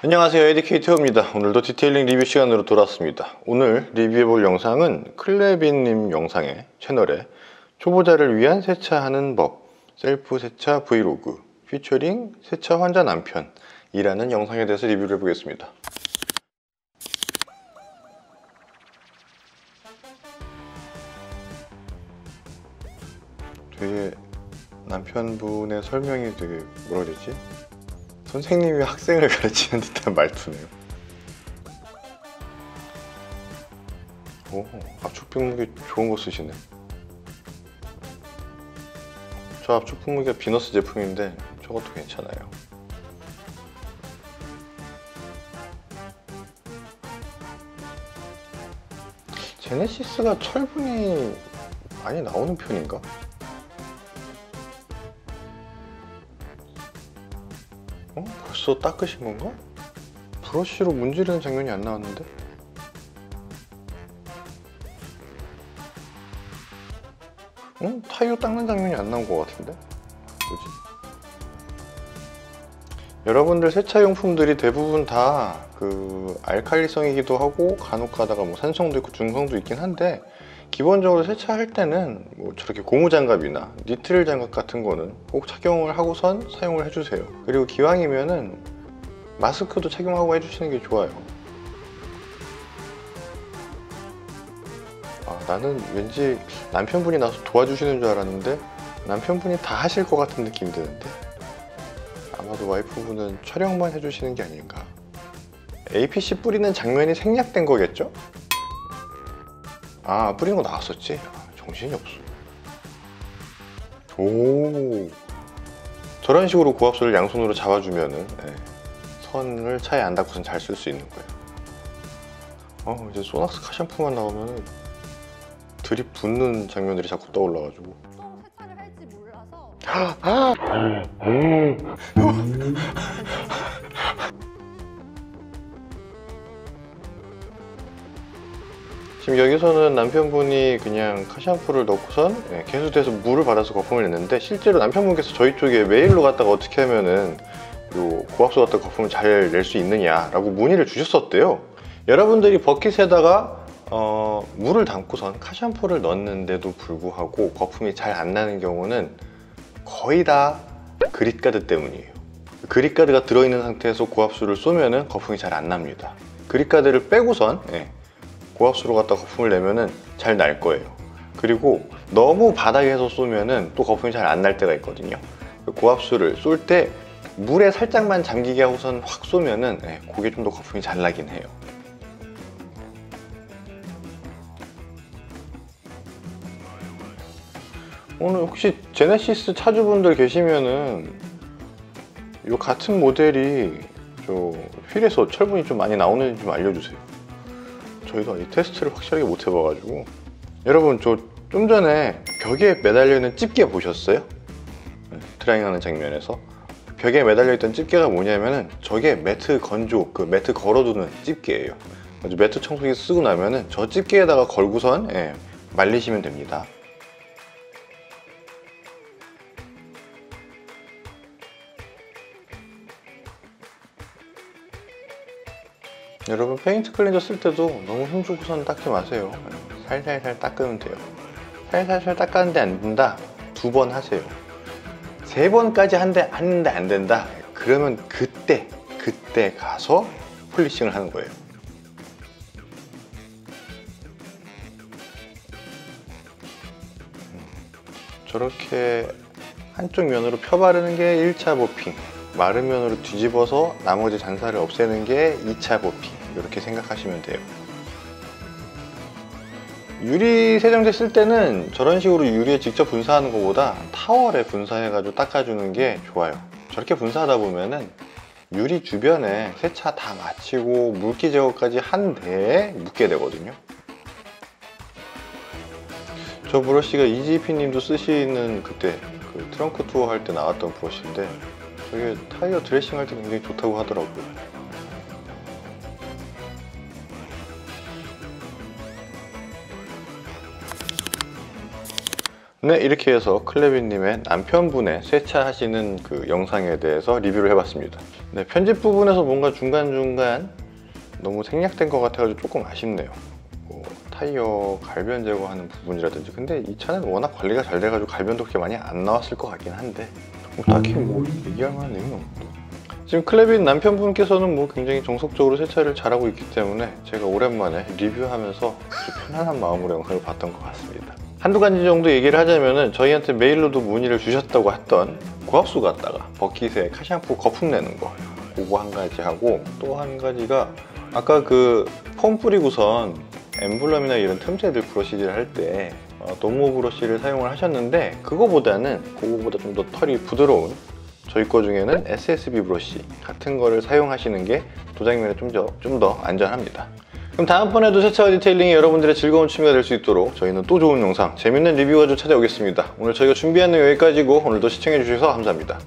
안녕하세요. 에디케이터입니다. 오늘도 detailing 리뷰 시간으로 돌아왔습니다. 오늘 리뷰해 볼 영상은 클래빈님 영상의 채널에 초보자를 위한 세차하는 법 셀프 세차 브이로그 피처링 세차 환자 남편 이라는 영상에 대해서 리뷰를 해보겠습니다. 되게 남편분의 설명이 되게 뭐라 그러지? 선생님이 학생을 가르치는 듯한 말투네요. 오, 압축 분무기 좋은 거 쓰시네. 저 압축 분무기가 비너스 제품인데 저것도 괜찮아요. 제네시스가 철분이 많이 나오는 편인가? 어? 벌써 닦으신 건가? 브러쉬로 문지르는 장면이 안 나왔는데? 어? 타이어 닦는 장면이 안 나온 것 같은데? 뭐지? 여러분들 세차용품들이 대부분 다 그 알칼리성이기도 하고 간혹 가다가 뭐 산성도 있고 중성도 있긴 한데 기본적으로 세차할 때는 뭐 저렇게 고무장갑이나 니트릴 장갑 같은 거는 꼭 착용을 하고선 사용을 해주세요. 그리고 기왕이면은 마스크도 착용하고 해주시는 게 좋아요. 아, 나는 왠지 남편분이 나서 도와주시는 줄 알았는데 남편분이 다 하실 것 같은 느낌이 드는데 아마도 와이프분은 촬영만 해주시는 게 아닌가 APC 뿌리는 장면이 생략된 거겠죠? 아 뿌리는 거 나왔었지? 아, 정신이 없어. 오. 저런 식으로 고압수를 양손으로 잡아주면 은 네, 선을 차에 안 닿고선 잘 쓸 수 있는 거예요. 어 이제 소낙스 카샴푸만 나오면은 드립 붓는 장면들이 자꾸 떠올라가지고. 또 세차를 할지 몰라서 지금 여기서는 남편분이 그냥 카샴푸를 넣고선 예, 개수대에서 물을 받아서 거품을 냈는데 실제로 남편분께서 저희 쪽에 메일로 갔다가 어떻게 하면은 요 고압수 갖다 거품을 잘 낼 수 있느냐라고 문의를 주셨었대요. 여러분들이 버킷에다가 어, 물을 담고선 카샴푸를 넣었는데도 불구하고 거품이 잘 안 나는 경우는 거의 다 그릿가드 때문이에요. 그릿가드가 들어있는 상태에서 고압수를 쏘면은 거품이 잘 안 납니다. 그릿가드를 빼고선 예, 고압수로 갖다 거품을 내면은 잘 날 거예요. 그리고 너무 바닥에서 쏘면은 또 거품이 잘 안 날 때가 있거든요. 고압수를 쏠 때 물에 살짝만 잠기게 하고선 확 쏘면은 예, 그게 좀 더 거품이 잘 나긴 해요. 오늘 혹시 제네시스 차주분들 계시면은 이 같은 모델이 저 휠에서 철분이 좀 많이 나오는지 좀 알려주세요. 저희도 아직 테스트를 확실하게 못 해봐가지고 여러분 저 좀 전에 벽에 매달려 있는 집게 보셨어요? 네, 드라잉 하는 장면에서 벽에 매달려 있던 집게가 뭐냐면은 저게 매트 건조 그 매트 걸어두는 집게예요. 매트 청소기 쓰고 나면은 저 집게에다가 걸고선 예, 말리시면 됩니다. 여러분 페인트 클렌저 쓸 때도 너무 힘주고선 닦지 마세요. 살살살 닦으면 돼요. 살살살 닦았는데 안 된다? 두 번 하세요. 세 번까지 한데 했는데 안 된다? 그러면 그때 그때 가서 polishing을 하는 거예요. 저렇게 한쪽 면으로 펴 바르는 게 1차 buffing 마른 면으로 뒤집어서 나머지 잔사를 없애는 게 2차 보핑 이렇게 생각하시면 돼요. 유리 세정제 쓸 때는 저런 식으로 유리에 직접 분사하는 것보다 타월에 분사해가지고 닦아주는 게 좋아요. 저렇게 분사하다 보면은 유리 주변에 세차 다 마치고 물기 제거까지 한 대에 묻게 되거든요. 저 브러쉬가 이지피 님도 쓰시는 그때 그 트렁크 투어 할 때 나왔던 브러쉬인데 저게 타이어 드레싱 할 때 굉장히 좋다고 하더라고요. 네, 이렇게 해서 클레비님의 남편분의 세차하시는 그 영상에 대해서 리뷰를 해봤습니다. 네, 편집 부분에서 뭔가 중간중간 너무 생략된 것 같아가지고 조금 아쉽네요. 뭐, 타이어 갈변 제거하는 부분이라든지 근데 이 차는 워낙 관리가 잘 돼가지고 갈변도 그렇게 많이 안 나왔을 것 같긴 한데 뭐 딱히 뭐 얘기할 만한 내용이 없고 지금 클레빈 남편분께서는 뭐 굉장히 정석적으로 세차를 잘하고 있기 때문에 제가 오랜만에 리뷰하면서 편안한 마음으로 영상을 봤던 것 같습니다. 한두 가지 정도 얘기를 하자면은 저희한테 메일로도 문의를 주셨다고 했던 고압수 갖다가 버킷에 카샴푸 거품 내는 거 그거 한 가지 하고 또 한 가지가 아까 그 폼 뿌리고선 엠블럼이나 이런 틈새들 브러쉬질 할 때 돈모 브러쉬를 사용을 하셨는데 그거보다는 그거보다 좀 더 털이 부드러운 저희 거 중에는 SSB 브러쉬 같은 거를 사용하시는 게 도장면에 좀더 좀 더 안전합니다. 그럼 다음번에도 세차와 detailing이 여러분들의 즐거운 취미가 될 수 있도록 저희는 또 좋은 영상, 재밌는 리뷰가 좀 찾아오겠습니다. 오늘 저희가 내용 여기까지고 오늘도 시청해주셔서 감사합니다.